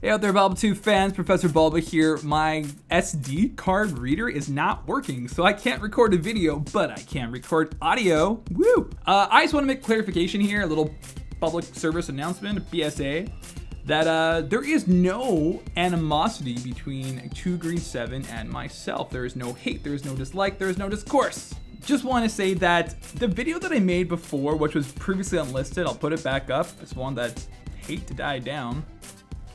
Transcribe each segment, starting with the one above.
Hey out there, Bulba Tube fans, Professor Bulba here. My SD card reader is not working, so I can't record a video, but I can record audio. Woo! Uh, I just want to make clarification here, a little public service announcement, PSA, that uh, there is no animosity between True Green 7 and myself. There is no hate, there is no dislike, there is no discourse. Just want to say that the video that I made before, which was previously unlisted, I'll put it back up. It's one that hate to die down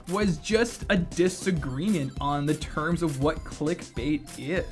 was just a disagreement on the terms of what clickbait is.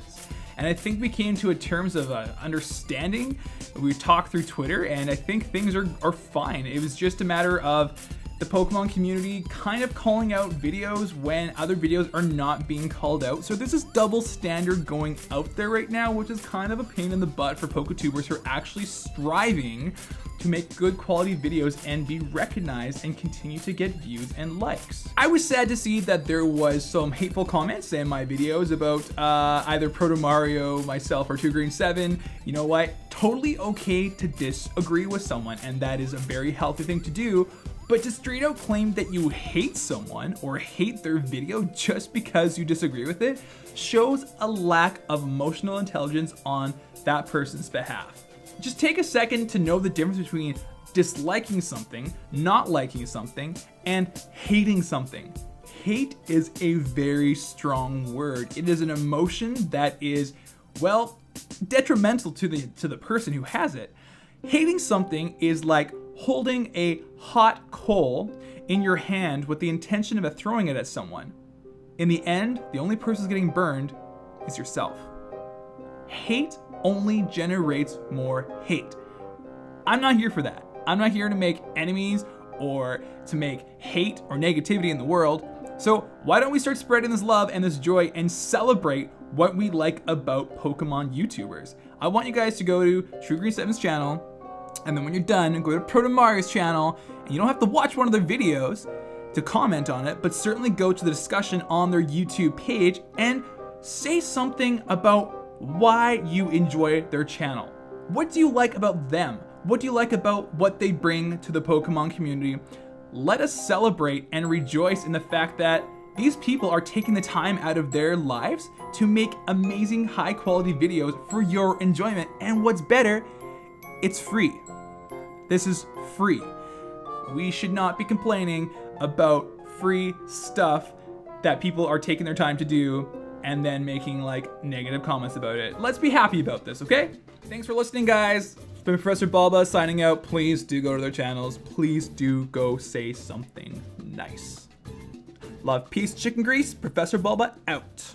And I think we came to a terms of uh, understanding. We talked through Twitter, and I think things are, are fine. It was just a matter of the Pokemon community kind of calling out videos when other videos are not being called out. So this is double standard going out there right now, which is kind of a pain in the butt for PokeTubers who are actually striving to make good quality videos and be recognized and continue to get views and likes. I was sad to see that there was some hateful comments in my videos about uh, either Proto Mario, myself, or True Green 7. You know what? Totally okay to disagree with someone, and that is a very healthy thing to do but to straight out claim that you hate someone or hate their video just because you disagree with it shows a lack of emotional intelligence on that person's behalf. Just take a second to know the difference between disliking something, not liking something, and hating something. Hate is a very strong word. It is an emotion that is, well, detrimental to the to the person who has it. Hating something is like holding a hot coal in your hand with the intention of throwing it at someone. In the end, the only person getting burned is yourself. Hate only generates more hate. I'm not here for that. I'm not here to make enemies or to make hate or negativity in the world. So why don't we start spreading this love and this joy and celebrate what we like about Pokemon YouTubers? I want you guys to go to True Green 7's channel, and then when you're done, go to Proto Mario's channel, and you don't have to watch one of their videos to comment on it, but certainly go to the discussion on their YouTube page and say something about why you enjoy their channel. What do you like about them? What do you like about what they bring to the Pokemon community? Let us celebrate and rejoice in the fact that these people are taking the time out of their lives to make amazing high quality videos for your enjoyment. And what's better, it's free. This is free. We should not be complaining about free stuff that people are taking their time to do and then making like negative comments about it. Let's be happy about this, okay? Thanks for listening, guys. It's been Professor Bulba signing out. Please do go to their channels. Please do go say something nice. Love, peace, chicken grease. Professor Bulba out.